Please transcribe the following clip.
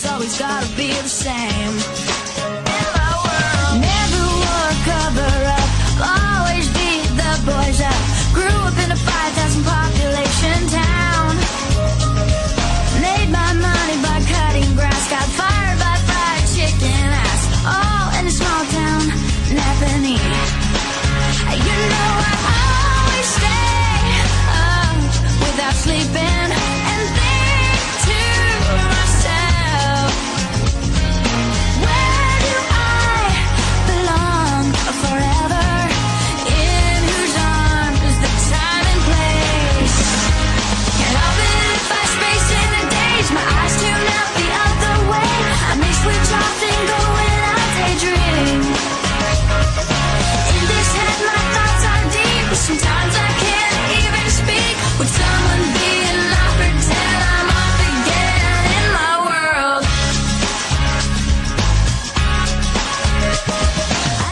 It's always gotta be the same.